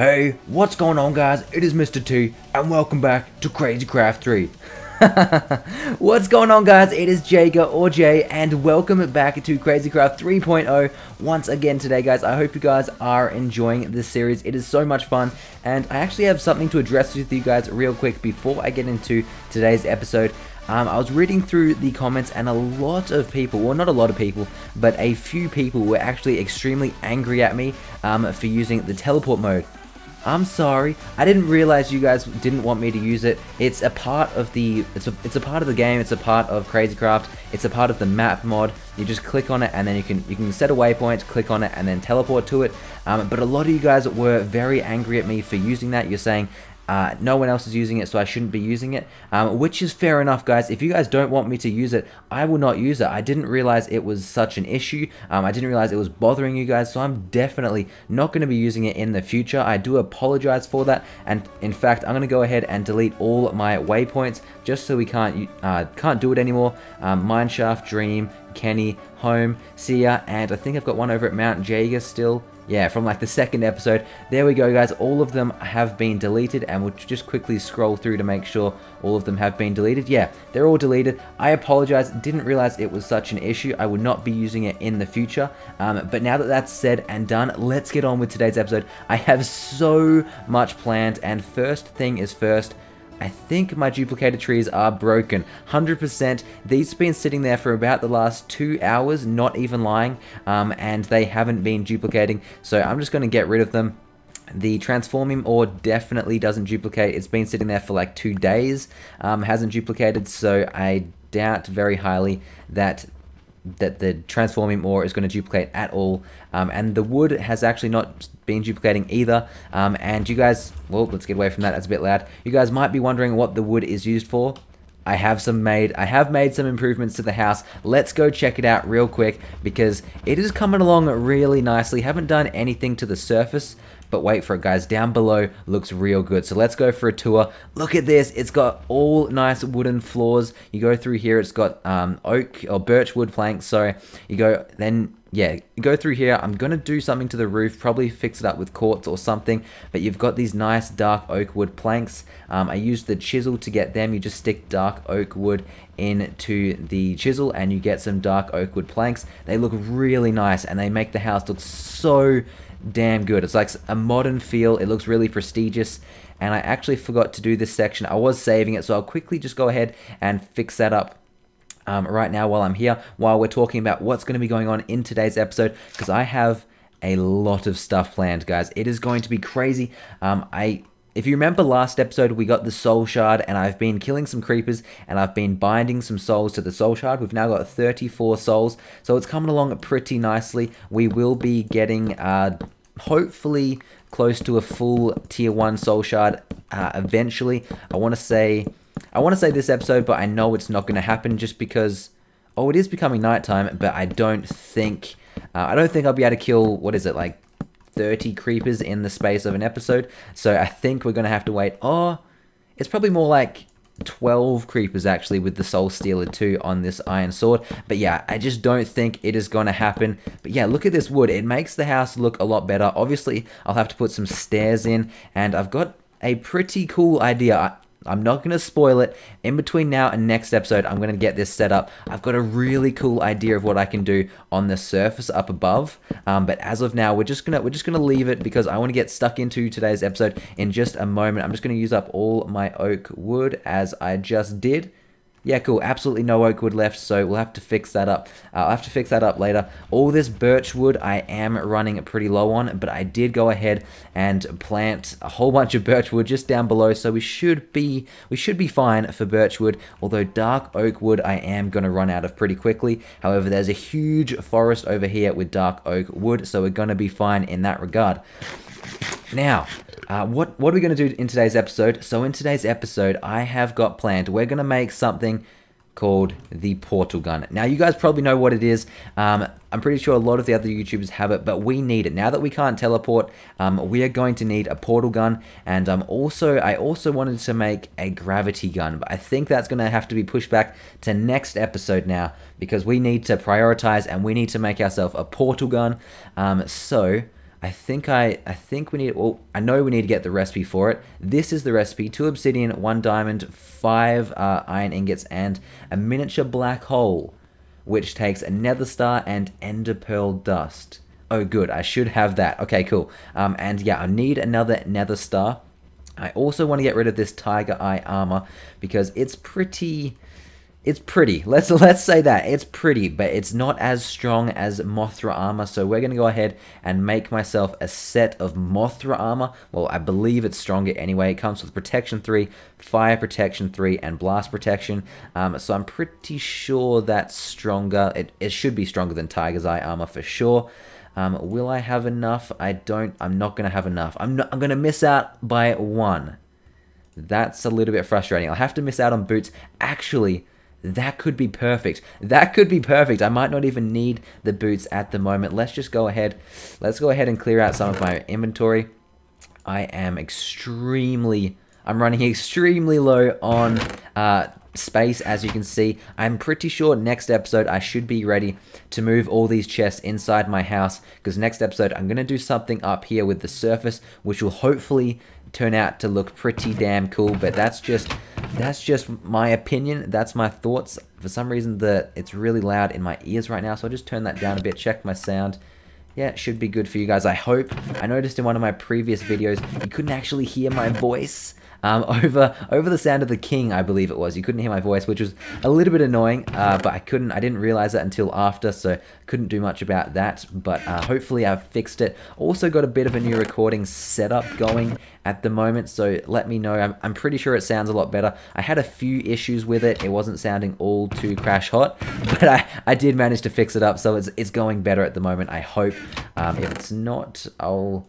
Hey, what's going on guys? It is Mr. T and welcome back to Crazy Craft 3. what's going on guys? It is Jager or Jay and welcome back to Crazy Craft 3.0 once again today guys. I hope you guys are enjoying this series. It is so much fun and I actually have something to address with you guys real quick before I get into today's episode. Um, I was reading through the comments and a lot of people, well not a lot of people, but a few people were actually extremely angry at me um, for using the teleport mode. I'm sorry. I didn't realize you guys didn't want me to use it. It's a part of the it's a it's a part of the game. It's a part of Crazy Craft. It's a part of the map mod. You just click on it and then you can you can set a waypoint, click on it and then teleport to it. Um, but a lot of you guys were very angry at me for using that. You're saying uh, no one else is using it, so I shouldn't be using it, um, which is fair enough, guys. If you guys don't want me to use it, I will not use it. I didn't realize it was such an issue. Um, I didn't realize it was bothering you guys, so I'm definitely not going to be using it in the future. I do apologize for that, and in fact, I'm going to go ahead and delete all my waypoints just so we can't uh, can't do it anymore. Um, Mineshaft, Dream, Kenny, Home, Sia, and I think I've got one over at Mount Jaeger still yeah, from like the second episode. There we go, guys. All of them have been deleted, and we'll just quickly scroll through to make sure all of them have been deleted. Yeah, they're all deleted. I apologize. Didn't realize it was such an issue. I would not be using it in the future. Um, but now that that's said and done, let's get on with today's episode. I have so much planned, and first thing is first, I think my duplicated trees are broken. 100%. These have been sitting there for about the last two hours, not even lying, um, and they haven't been duplicating. So I'm just going to get rid of them. The transforming ore definitely doesn't duplicate. It's been sitting there for like two days, um, hasn't duplicated, so I doubt very highly that that the transforming ore is going to duplicate at all. Um, and the wood has actually not been duplicating either. Um, and you guys, well, let's get away from that. That's a bit loud. You guys might be wondering what the wood is used for. I have some made. I have made some improvements to the house. Let's go check it out real quick because it is coming along really nicely. Haven't done anything to the surface, but wait for it, guys. Down below looks real good. So let's go for a tour. Look at this. It's got all nice wooden floors. You go through here. It's got um, oak or birch wood planks. So you go then yeah, go through here. I'm going to do something to the roof, probably fix it up with quartz or something. But you've got these nice dark oak wood planks. Um, I used the chisel to get them. You just stick dark oak wood into the chisel and you get some dark oak wood planks. They look really nice and they make the house look so damn good. It's like a modern feel. It looks really prestigious. And I actually forgot to do this section. I was saving it, so I'll quickly just go ahead and fix that up um, right now while I'm here, while we're talking about what's going to be going on in today's episode, because I have a lot of stuff planned, guys. It is going to be crazy. Um, I if you remember last episode, we got the soul shard, and I've been killing some creepers, and I've been binding some souls to the soul shard. We've now got 34 souls, so it's coming along pretty nicely. We will be getting, uh, hopefully, close to a full tier 1 soul shard uh, eventually. I want to say, I want to say this episode, but I know it's not going to happen just because, oh, it is becoming nighttime, but I don't think, uh, I don't think I'll be able to kill, what is it, like 30 creepers in the space of an episode. So I think we're going to have to wait. Oh, it's probably more like 12 creepers actually with the Soul Stealer 2 on this Iron Sword. But yeah, I just don't think it is going to happen. But yeah, look at this wood. It makes the house look a lot better. Obviously, I'll have to put some stairs in. And I've got a pretty cool idea. I'm not going to spoil it. In between now and next episode, I'm going to get this set up. I've got a really cool idea of what I can do on the surface up above. Um, but as of now, we're just gonna we're just gonna leave it because I want to get stuck into today's episode in just a moment. I'm just going to use up all my oak wood as I just did. Yeah, cool. Absolutely no oak wood left, so we'll have to fix that up. Uh, I'll have to fix that up later. All this birch wood I am running pretty low on, but I did go ahead and plant a whole bunch of birch wood just down below, so we should be we should be fine for birch wood. Although dark oak wood I am going to run out of pretty quickly. However, there's a huge forest over here with dark oak wood, so we're going to be fine in that regard. Now, uh, what, what are we going to do in today's episode? So in today's episode, I have got planned, we're going to make something called the portal gun. Now, you guys probably know what it is. Um, I'm pretty sure a lot of the other YouTubers have it, but we need it. Now that we can't teleport, um, we are going to need a portal gun. And um, also, I also wanted to make a gravity gun, but I think that's going to have to be pushed back to next episode now because we need to prioritize and we need to make ourselves a portal gun. Um, so I think I I think we need well I know we need to get the recipe for it. This is the recipe: two obsidian, one diamond, five uh, iron ingots, and a miniature black hole, which takes a nether star and ender pearl dust. Oh, good. I should have that. Okay, cool. Um, and yeah, I need another nether star. I also want to get rid of this tiger eye armor because it's pretty it's pretty. Let's let's say that it's pretty, but it's not as strong as Mothra armor. So we're gonna go ahead and make myself a set of Mothra armor. Well, I believe it's stronger anyway. It comes with protection three, fire protection three, and blast protection. Um, so I'm pretty sure that's stronger. It it should be stronger than Tiger's Eye armor for sure. Um, will I have enough? I don't. I'm not gonna have enough. I'm not. I'm gonna miss out by one. That's a little bit frustrating. I'll have to miss out on boots. Actually, that could be perfect. That could be perfect. I might not even need the boots at the moment. Let's just go ahead. Let's go ahead and clear out some of my inventory. I am extremely... I'm running extremely low on uh, space, as you can see. I'm pretty sure next episode I should be ready to move all these chests inside my house, because next episode I'm going to do something up here with the surface, which will hopefully turn out to look pretty damn cool, but that's just that's just my opinion. That's my thoughts. For some reason, the it's really loud in my ears right now, so I'll just turn that down a bit, check my sound. Yeah, it should be good for you guys, I hope. I noticed in one of my previous videos, you couldn't actually hear my voice um, over over the sound of the king, I believe it was. You couldn't hear my voice, which was a little bit annoying, uh, but I couldn't, I didn't realize that until after, so couldn't do much about that. But uh, hopefully I've fixed it. Also got a bit of a new recording setup going at the moment, so let me know. I'm, I'm pretty sure it sounds a lot better. I had a few issues with it. It wasn't sounding all too crash hot, but I, I did manage to fix it up, so it's, it's going better at the moment, I hope. Um, if it's not, I'll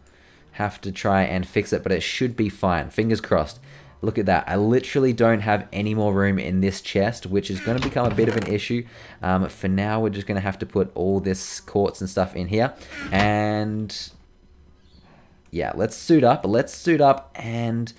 have to try and fix it, but it should be fine. Fingers crossed. Look at that. I literally don't have any more room in this chest, which is going to become a bit of an issue. Um, for now, we're just going to have to put all this quartz and stuff in here. And yeah, let's suit up. Let's suit up and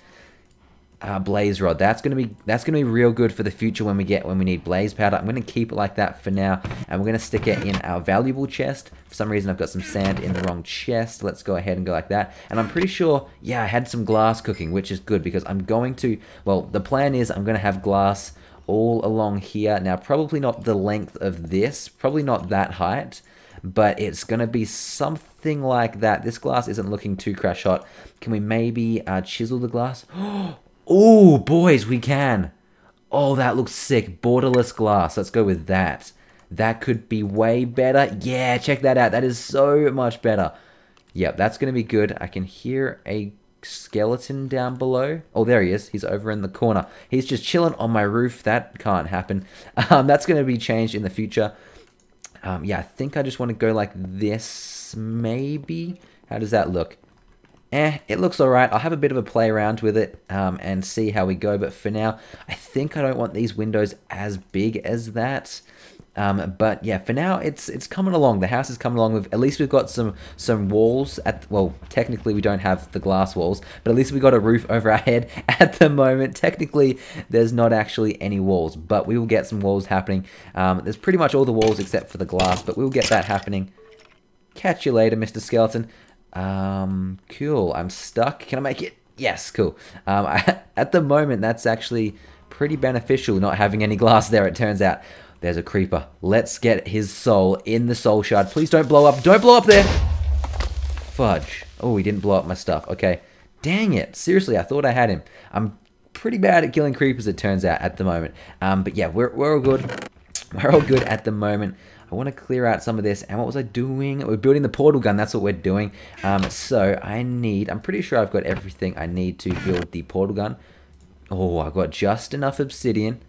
uh, blaze rod. That's gonna be that's gonna be real good for the future when we get when we need blaze powder. I'm gonna keep it like that for now, and we're gonna stick it in our valuable chest. For some reason, I've got some sand in the wrong chest. Let's go ahead and go like that. And I'm pretty sure, yeah, I had some glass cooking, which is good because I'm going to. Well, the plan is I'm gonna have glass all along here. Now, probably not the length of this, probably not that height but it's going to be something like that. This glass isn't looking too crash hot. Can we maybe uh, chisel the glass? Oh, boys, we can. Oh, that looks sick. Borderless glass. Let's go with that. That could be way better. Yeah, check that out. That is so much better. Yep, that's going to be good. I can hear a skeleton down below. Oh, there he is. He's over in the corner. He's just chilling on my roof. That can't happen. Um, that's going to be changed in the future. Um, yeah, I think I just want to go like this, maybe. How does that look? Eh, it looks alright. I'll have a bit of a play around with it um, and see how we go. But for now, I think I don't want these windows as big as that. Um, but yeah, for now it's it's coming along. The house is coming along. With at least we've got some some walls. At well, technically we don't have the glass walls, but at least we got a roof over our head at the moment. Technically, there's not actually any walls, but we will get some walls happening. Um, there's pretty much all the walls except for the glass, but we'll get that happening. Catch you later, Mr. Skeleton. Um, cool. I'm stuck. Can I make it? Yes, cool. Um, I, at the moment, that's actually pretty beneficial not having any glass there, it turns out. There's a creeper. Let's get his soul in the soul shard. Please don't blow up. Don't blow up there! Fudge. Oh, he didn't blow up my stuff. Okay. Dang it. Seriously, I thought I had him. I'm pretty bad at killing creepers, it turns out, at the moment. Um, but yeah, we're, we're all good. We're all good at the moment. I want to clear out some of this. And what was I doing? We're building the portal gun. That's what we're doing. Um, so I need, I'm pretty sure I've got everything I need to build the portal gun. Oh, I've got just enough obsidian.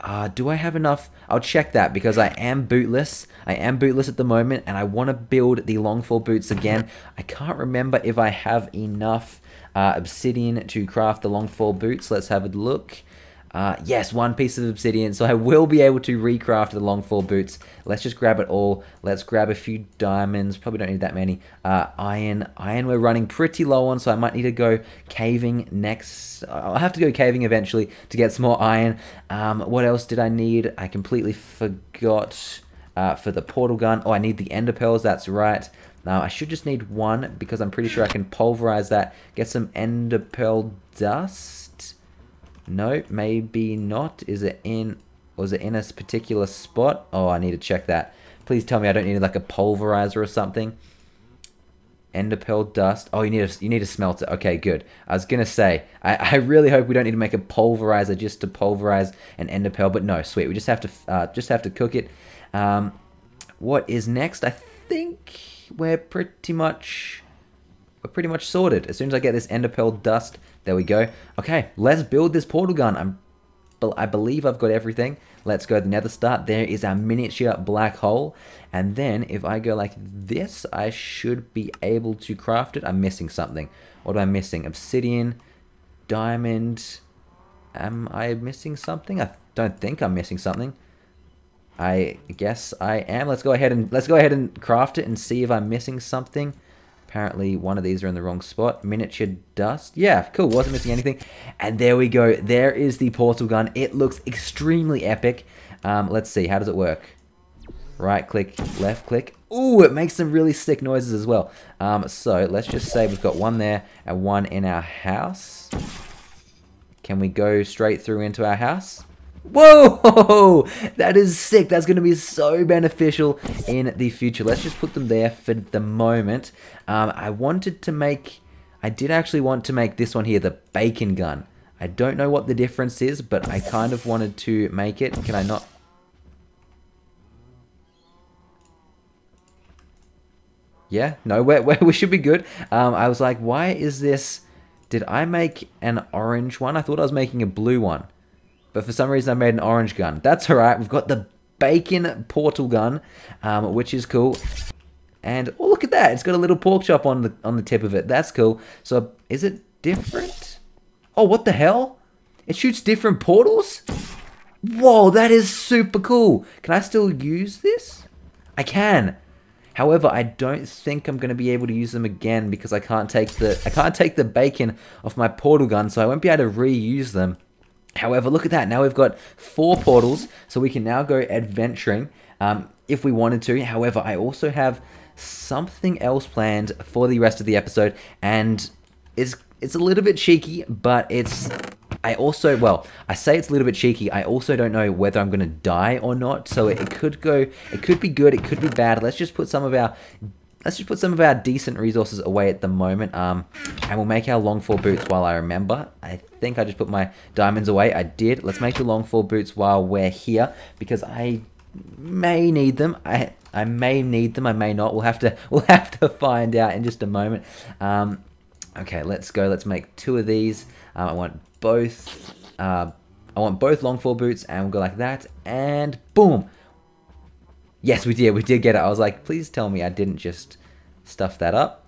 Uh, do I have enough? I'll check that because I am bootless. I am bootless at the moment and I want to build the longfall boots again. I can't remember if I have enough uh, obsidian to craft the longfall boots. Let's have a look. Uh, yes, one piece of obsidian, so I will be able to recraft the longfall boots. Let's just grab it all. Let's grab a few diamonds. Probably don't need that many. Uh, iron. Iron we're running pretty low on, so I might need to go caving next. I'll have to go caving eventually to get some more iron. Um, what else did I need? I completely forgot uh, for the portal gun. Oh, I need the ender pearls, that's right. Now, I should just need one because I'm pretty sure I can pulverize that. Get some ender pearl dust. No, maybe not. Is it in... Was it in a particular spot? Oh, I need to check that. Please tell me I don't need like a pulverizer or something. Ender pearl dust. Oh, you need a, you need a smelter. Okay, good. I was gonna say I, I really hope we don't need to make a pulverizer just to pulverize an ender pearl, but no, sweet. We just have to uh, just have to cook it. Um, what is next? I think we're pretty much we're pretty much sorted. As soon as I get this ender pearl dust, there we go. Okay, let's build this portal gun. I'm I believe I've got everything. Let's go to the nether star. There is our miniature black hole. And then if I go like this, I should be able to craft it. I'm missing something. What am I missing? Obsidian, diamond. Am I missing something? I don't think I'm missing something. I guess I am. Let's go ahead and let's go ahead and craft it and see if I'm missing something. Apparently one of these are in the wrong spot. Miniature dust. Yeah, cool. Wasn't missing anything. And there we go. There is the portal gun. It looks extremely epic. Um, let's see. How does it work? Right click, left click. Ooh, it makes some really sick noises as well. Um, so let's just say we've got one there and one in our house. Can we go straight through into our house? Whoa! That is sick. That's going to be so beneficial in the future. Let's just put them there for the moment. Um, I wanted to make... I did actually want to make this one here, the bacon gun. I don't know what the difference is, but I kind of wanted to make it. Can I not... Yeah, no, we're, we should be good. Um, I was like, why is this... Did I make an orange one? I thought I was making a blue one. But for some reason I made an orange gun. That's alright. We've got the bacon portal gun, um, which is cool. And oh, look at that! It's got a little pork chop on the on the tip of it. That's cool. So is it different? Oh, what the hell? It shoots different portals. Whoa, that is super cool. Can I still use this? I can. However, I don't think I'm going to be able to use them again because I can't take the I can't take the bacon off my portal gun, so I won't be able to reuse them. However, look at that. Now we've got four portals, so we can now go adventuring um, if we wanted to. However, I also have something else planned for the rest of the episode, and it's it's a little bit cheeky, but it's I also, well, I say it's a little bit cheeky. I also don't know whether I'm going to die or not. So it, it, could go, it could be good, it could be bad. Let's just put some of our let's just put some of our decent resources away at the moment. Um, and we'll make our long fall boots while I remember. I think I just put my diamonds away. I did. Let's make the long fall boots while we're here because I may need them. I I may need them. I may not. We'll have to we'll have to find out in just a moment. Um, okay, let's go. Let's make two of these. Um, I want both. Uh, I want both long fall boots, and we'll go like that, and boom. Yes, we did. We did get it. I was like, please tell me I didn't just stuff that up.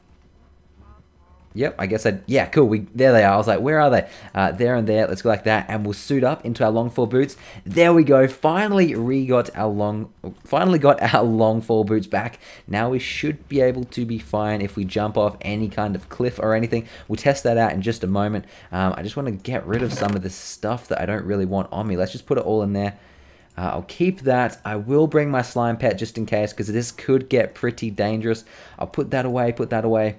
Yep, I guess I, yeah, cool, we, there they are. I was like, where are they? Uh, there and there, let's go like that, and we'll suit up into our long fall boots. There we go, finally re got our long, finally got our long fall boots back. Now we should be able to be fine if we jump off any kind of cliff or anything. We'll test that out in just a moment. Um, I just want to get rid of some of this stuff that I don't really want on me. Let's just put it all in there. Uh, I'll keep that. I will bring my slime pet just in case because this could get pretty dangerous. I'll put that away, put that away.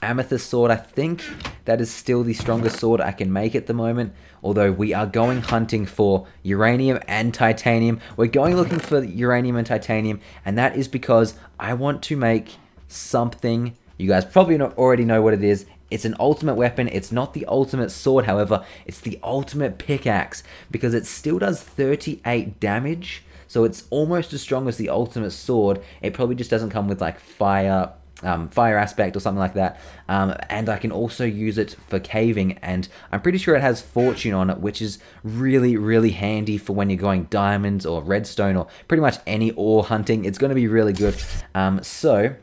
Amethyst sword, I think that is still the strongest sword I can make at the moment. Although we are going hunting for uranium and titanium. We're going looking for uranium and titanium. And that is because I want to make something. You guys probably already know what it is. It's an ultimate weapon. It's not the ultimate sword, however. It's the ultimate pickaxe because it still does 38 damage. So it's almost as strong as the ultimate sword. It probably just doesn't come with like fire um, fire aspect or something like that. Um, and I can also use it for caving, and I'm pretty sure it has fortune on it, which is really, really handy for when you're going diamonds or redstone or pretty much any ore hunting. It's going to be really good. Um, so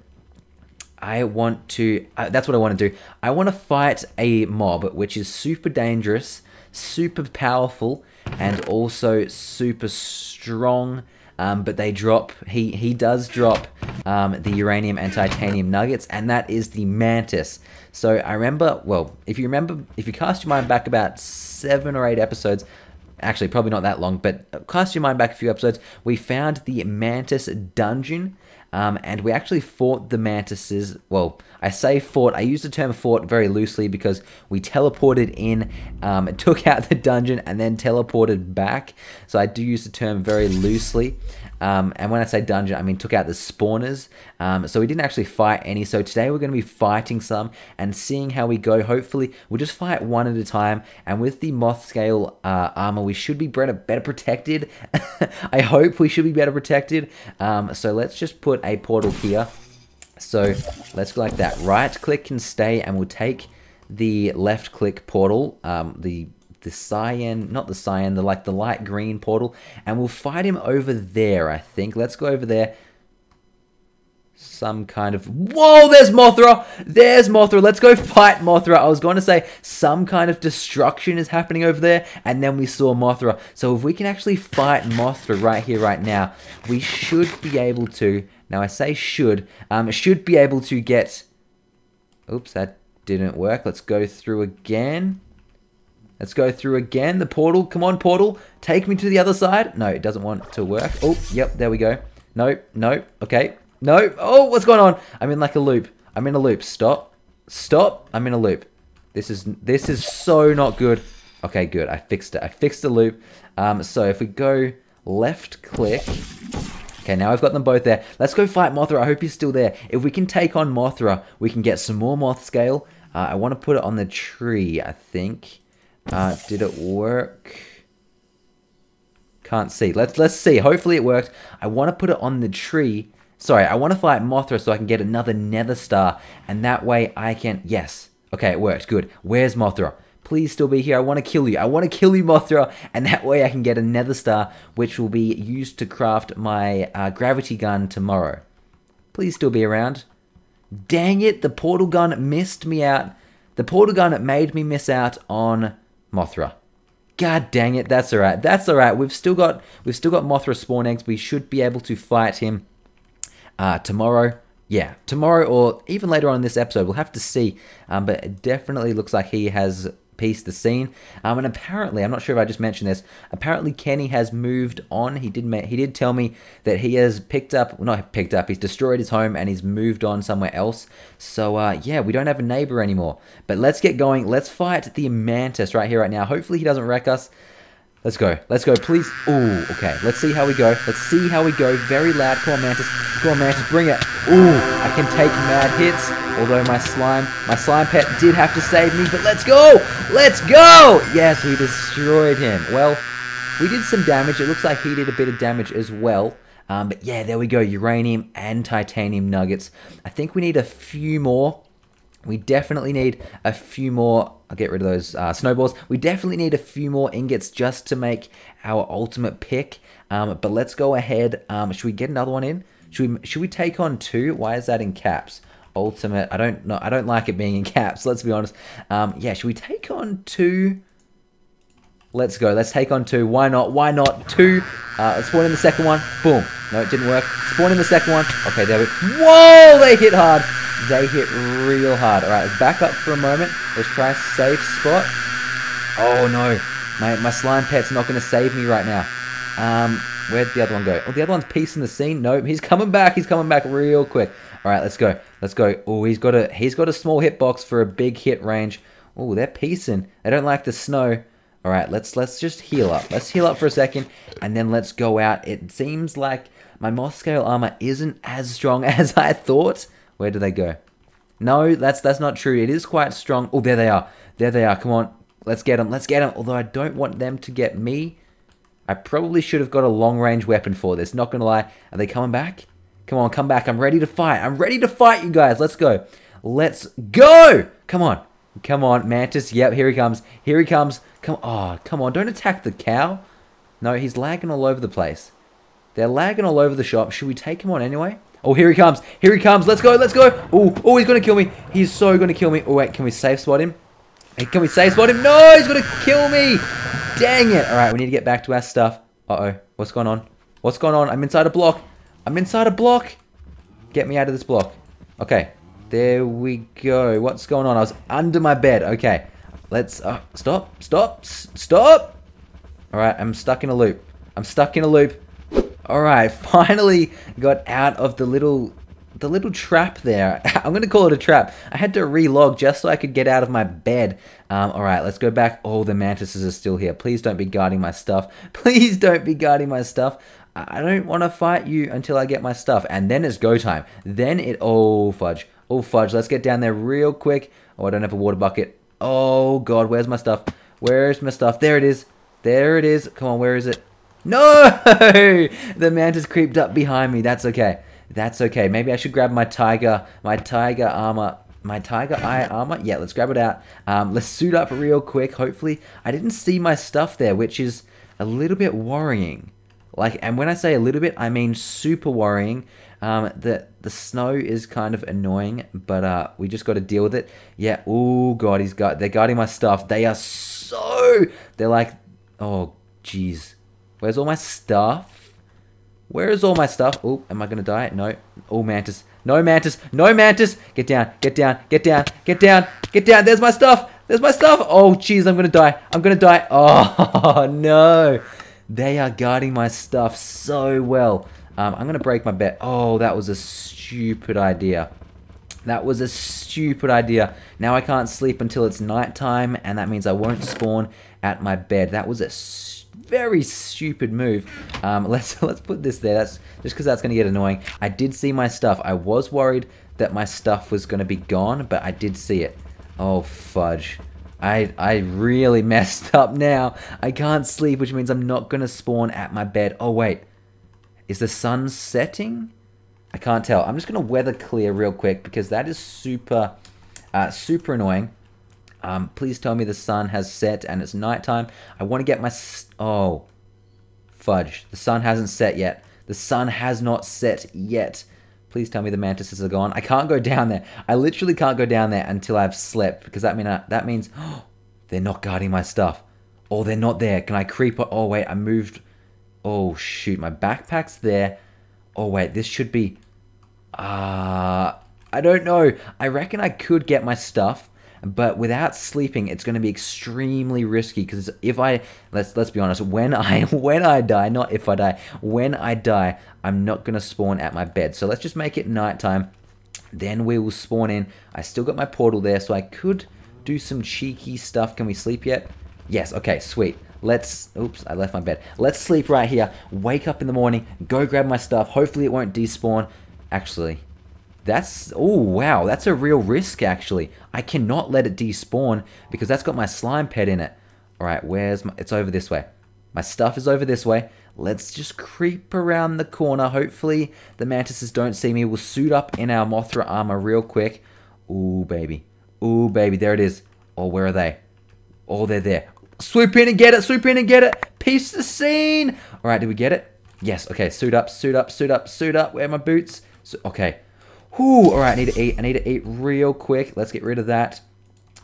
I want to, uh, that's what I want to do. I want to fight a mob, which is super dangerous, super powerful, and also super strong. Um, but they drop, he, he does drop um, the uranium and titanium nuggets, and that is the Mantis. So I remember, well, if you remember, if you cast your mind back about seven or eight episodes, actually probably not that long, but cast your mind back a few episodes, we found the Mantis dungeon um, and we actually fought the mantises. Well, I say fought, I use the term fought very loosely because we teleported in, um, took out the dungeon, and then teleported back. So I do use the term very loosely. Um, and when I say dungeon, I mean took out the spawners. Um, so we didn't actually fight any. So today we're going to be fighting some and seeing how we go. Hopefully, we'll just fight one at a time. And with the moth scale uh, armor, we should be better, better protected. I hope we should be better protected. Um, so let's just put a portal here. So let's go like that. Right click can stay, and we'll take the left click portal, um, the the cyan, not the cyan, the like the light green portal, and we'll fight him over there, I think. Let's go over there. Some kind of... Whoa, there's Mothra! There's Mothra. Let's go fight Mothra. I was going to say some kind of destruction is happening over there, and then we saw Mothra. So if we can actually fight Mothra right here, right now, we should be able to... Now, I say should. Um, should be able to get... Oops, that didn't work. Let's go through again. Let's go through again. The portal. Come on, portal. Take me to the other side. No, it doesn't want to work. Oh, yep, there we go. No, no. Okay. No. Oh, what's going on? I'm in like a loop. I'm in a loop. Stop. Stop. I'm in a loop. This is this is so not good. Okay, good. I fixed it. I fixed the loop. Um, so if we go left click. Okay, now I've got them both there. Let's go fight Mothra. I hope he's still there. If we can take on Mothra, we can get some more Moth Scale. Uh, I want to put it on the tree, I think. Uh, did it work? Can't see. Let's let's see. Hopefully it worked. I want to put it on the tree. Sorry, I want to fight Mothra so I can get another Nether Star, and that way I can. Yes. Okay, it worked. Good. Where's Mothra? Please still be here. I want to kill you. I want to kill you, Mothra, and that way I can get a Nether Star, which will be used to craft my uh, gravity gun tomorrow. Please still be around. Dang it! The portal gun missed me out. The portal gun made me miss out on Mothra. God dang it, that's alright. That's alright. We've still got we've still got Mothra spawn eggs. We should be able to fight him uh, tomorrow. Yeah, tomorrow or even later on in this episode. We'll have to see. Um, but it definitely looks like he has piece the scene. Um, and apparently, I'm not sure if I just mentioned this. Apparently, Kenny has moved on. He did he did tell me that he has picked up, well, not picked up. He's destroyed his home and he's moved on somewhere else. So uh, yeah, we don't have a neighbor anymore. But let's get going. Let's fight the Mantis right here, right now. Hopefully, he doesn't wreck us. Let's go. Let's go, please. Ooh, okay. Let's see how we go. Let's see how we go. Very loud. Come on, Mantis. Come on, Mantis. Bring it. Ooh, I can take mad hits. Although my slime, my slime pet did have to save me. But let's go. Let's go. Yes, we destroyed him. Well, we did some damage. It looks like he did a bit of damage as well. Um, but yeah, there we go. Uranium and titanium nuggets. I think we need a few more. We definitely need a few more I'll get rid of those uh, snowballs. We definitely need a few more ingots just to make our ultimate pick. Um, but let's go ahead. Um, should we get another one in? Should we should we take on two? Why is that in caps? Ultimate. I don't know. I don't like it being in caps. Let's be honest. Um, yeah. Should we take on two? Let's go. Let's take on two. Why not? Why not? Two. Uh, let's spawn in the second one. Boom. No, it didn't work. Spawn in the second one. Okay, there we go. Whoa! They hit hard. They hit real hard. All right, let's back up for a moment. Let's try a safe spot. Oh, no. My, my slime pet's not going to save me right now. Um, where'd the other one go? Oh, the other one's piecing the scene. Nope, he's coming back. He's coming back real quick. All right, let's go. Let's go. Oh, he's got a he's got a small hitbox for a big hit range. Oh, they're piecing. They don't like the snow. All right, let's let's just heal up. Let's heal up for a second, and then let's go out. It seems like my moth scale armor isn't as strong as I thought. Where do they go? No, that's that's not true. It is quite strong. Oh, there they are. There they are. Come on, let's get them. Let's get them. Although I don't want them to get me. I probably should have got a long range weapon for this. Not gonna lie. Are they coming back? Come on, come back. I'm ready to fight. I'm ready to fight, you guys. Let's go. Let's go. Come on. Come on, Mantis. Yep, here he comes. Here he comes. Come Oh, come on. Don't attack the cow. No, he's lagging all over the place. They're lagging all over the shop. Should we take him on anyway? Oh, here he comes. Here he comes. Let's go. Let's go. Oh, oh, he's going to kill me. He's so going to kill me. Oh, wait. Can we safe spot him? Hey, can we safe spot him? No, he's going to kill me. Dang it. All right, we need to get back to our stuff. Uh-oh. What's going on? What's going on? I'm inside a block. I'm inside a block. Get me out of this block. Okay. There we go. What's going on? I was under my bed. Okay. Let's... Uh, stop. Stop. Stop. All right. I'm stuck in a loop. I'm stuck in a loop. Alright, finally got out of the little the little trap there. I'm going to call it a trap. I had to relog just so I could get out of my bed. Um, Alright, let's go back. Oh, the mantises are still here. Please don't be guarding my stuff. Please don't be guarding my stuff. I don't want to fight you until I get my stuff. And then it's go time. Then it... Oh, fudge. Oh, fudge. Let's get down there real quick. Oh, I don't have a water bucket. Oh, God. Where's my stuff? Where's my stuff? There it is. There it is. Come on, where is it? No! the mantis creeped up behind me. That's okay. That's okay. Maybe I should grab my tiger, my tiger armor, my tiger eye armor. Yeah, let's grab it out. Um, let's suit up real quick. Hopefully, I didn't see my stuff there, which is a little bit worrying. Like, and when I say a little bit, I mean super worrying. Um, the the snow is kind of annoying, but uh, we just got to deal with it. Yeah. Oh god, he's got. They're guarding my stuff. They are so. They're like, oh jeez. Where's all my stuff? Where is all my stuff? Oh, am I gonna die? No. Oh, mantis. No mantis. No mantis. Get down. Get down. Get down. Get down. Get down. There's my stuff. There's my stuff. Oh, jeez, I'm gonna die. I'm gonna die. Oh no. They are guarding my stuff so well. Um, I'm to break my bed. Oh, that was a stupid idea. That was a stupid idea. Now I can't sleep until it's nighttime, and that means I won't spawn at my bed. That was a very stupid move. Um, let's let's put this there. That's just because that's going to get annoying. I did see my stuff. I was worried that my stuff was going to be gone, but I did see it. Oh fudge. I, I really messed up now. I can't sleep, which means I'm not going to spawn at my bed. Oh, wait. Is the sun setting? I can't tell. I'm just going to weather clear real quick because that is super, uh, super annoying. Um, please tell me the sun has set and it's nighttime. I want to get my... Oh, fudge. The sun hasn't set yet. The sun has not set yet. Please tell me the mantises are gone. I can't go down there. I literally can't go down there until I've slept because that mean I, that means oh, they're not guarding my stuff. Oh, they're not there. Can I creep? Oh wait, I moved. Oh shoot, my backpack's there. Oh wait, this should be. Ah, uh, I don't know. I reckon I could get my stuff but without sleeping it's going to be extremely risky because if i let's let's be honest when i when i die not if i die when i die i'm not going to spawn at my bed so let's just make it nighttime then we will spawn in i still got my portal there so i could do some cheeky stuff can we sleep yet yes okay sweet Let's, oops, I left my bed. Let's sleep right here. Wake up in the morning, go grab my stuff. Hopefully it won't despawn. Actually, that's, oh wow, that's a real risk actually. I cannot let it despawn because that's got my slime pet in it. Alright, where's my, it's over this way. My stuff is over this way. Let's just creep around the corner. Hopefully the mantises don't see me. We'll suit up in our Mothra armor real quick. Ooh, baby. Ooh, baby, there it is. Oh, where are they? Oh, they're there. Swoop in and get it, swoop in and get it. Piece the scene. Alright, did we get it? Yes, okay, suit up, suit up, suit up, suit up. Where are my boots? So, okay, Whew, all right, I need to eat. I need to eat real quick. Let's get rid of that.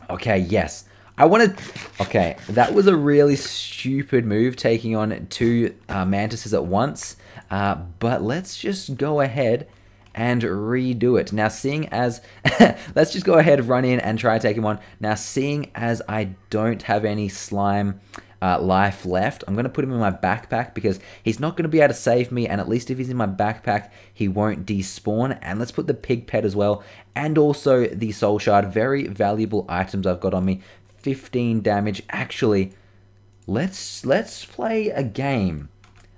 Okay, yes. I wanted... Okay, that was a really stupid move, taking on two uh, mantises at once. Uh, but let's just go ahead and redo it. Now, seeing as... let's just go ahead, run in, and try to take him on. Now, seeing as I don't have any slime uh, life left. I'm going to put him in my backpack because he's not going to be able to save me. And at least if he's in my backpack, he won't despawn. And let's put the pig pet as well. And also the soul shard. Very valuable items I've got on me. 15 damage. Actually, let's let's play a game.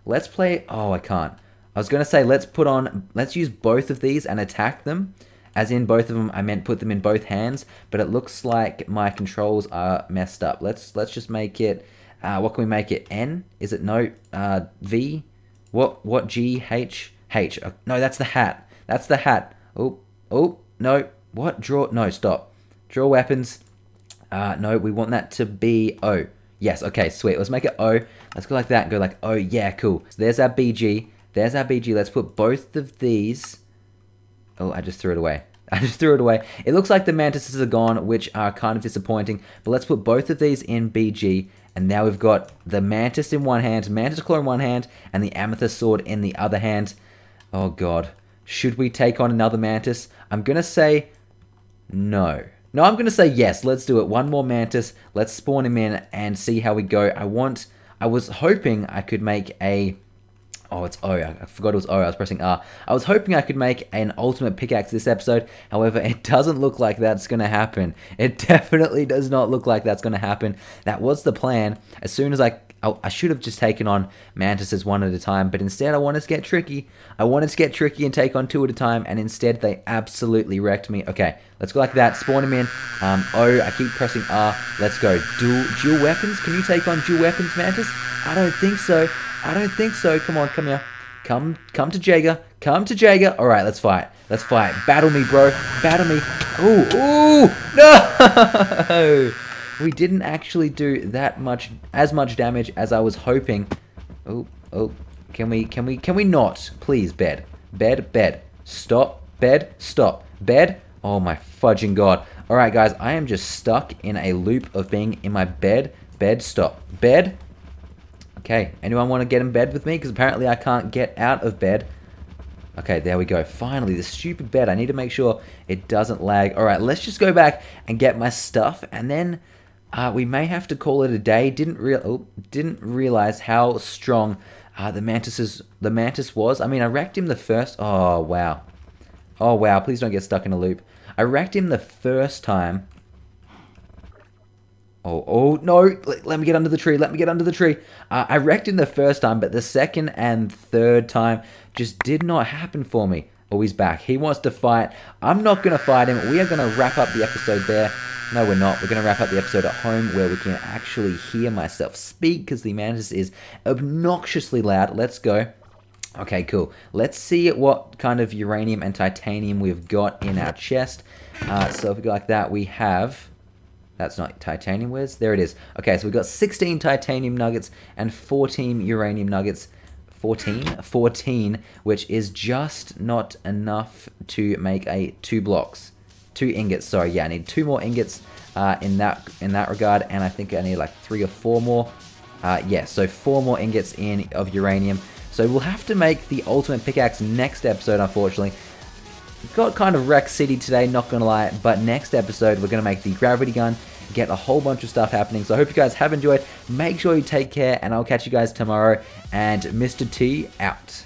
Let's play... Oh, I can't. I was going to say let's put on... Let's use both of these and attack them. As in both of them, I meant put them in both hands, but it looks like my controls are messed up. Let's let's just make it uh, what can we make it? N? Is it no? Uh, v? What? What? G? H? H? Uh, no, that's the hat. That's the hat. Oh, oh, no. What? Draw? No, stop. Draw weapons. Uh, no, we want that to be O. Yes, okay, sweet. Let's make it O. Let's go like that and go like, oh, yeah, cool. So there's our BG. There's our BG. Let's put both of these. Oh, I just threw it away. I just threw it away. It looks like the mantises are gone, which are kind of disappointing. But let's put both of these in BG. And now we've got the Mantis in one hand, Mantis Claw in one hand, and the Amethyst Sword in the other hand. Oh god. Should we take on another Mantis? I'm to say no. No, I'm to say yes. Let's do it. One more Mantis. Let's spawn him in and see how we go. I want... I was hoping I could make a... Oh, it's O. I forgot it was O. I was pressing R. I was hoping I could make an ultimate pickaxe this episode. However, it doesn't look like that's going to happen. It definitely does not look like that's going to happen. That was the plan. As soon as I I, should have just taken on mantises one at a time, but instead I wanted to get tricky. I wanted to get tricky and take on two at a time, and instead they absolutely wrecked me. Okay, let's go like that. Spawn him in. Um, oh, I keep pressing R. Let's go. Dual, dual weapons? Can you take on dual weapons, Mantis? I don't think so. I don't think so. Come on, come here. Come, come to Jaeger. Come to Jaeger. All right, let's fight. Let's fight. Battle me, bro. Battle me. Ooh, ooh, no! we didn't actually do that much, as much damage as I was hoping. Oh, oh, can we, can we, can we not? Please, bed. Bed, bed. Stop, bed, stop. Bed. Oh my fudging god. Alright guys, I am just stuck in a loop of being in my bed. Bed, stop. Bed. Okay, anyone want to get in bed with me? Because apparently I can't get out of bed. Okay, there we go. Finally, the stupid bed. I need to make sure it doesn't lag. Alright, let's just go back and get my stuff. And then uh, we may have to call it a day. Didn't real oh, didn't realize how strong uh, the mantis the mantis was. I mean, I wrecked him the first. Oh wow, oh wow! Please don't get stuck in a loop. I wrecked him the first time. Oh, oh, no, let, let, me get under the tree, let me get under the tree. Uh, I wrecked him the first time, but the second and third time just did not happen for me. Oh, he's back. He wants to fight. I'm not going to fight him. We are going to wrap up the episode there. No, we're not. We're going to wrap up the episode at home where we can actually hear myself speak because the mantis is obnoxiously loud. Let's go. Okay, cool. Let's see what kind of uranium and titanium we've got in our chest. Uh, so if we go like that, we have... That's not titanium, where's... There it is. Okay, so we've got 16 titanium nuggets and 14 uranium nuggets. 14? 14, which is just not enough to make a two blocks two ingots. Sorry, yeah, I need two more ingots uh, in that in that regard, and I think I need like three or four more. Uh, yeah, so four more ingots in of uranium. So we'll have to make the ultimate pickaxe next episode, unfortunately. Got kind of wrecked city today, not gonna lie, but next episode we're gonna make the gravity gun, get a whole bunch of stuff happening. So I hope you guys have enjoyed. Make sure you take care, and I'll catch you guys tomorrow. And Mr. T out.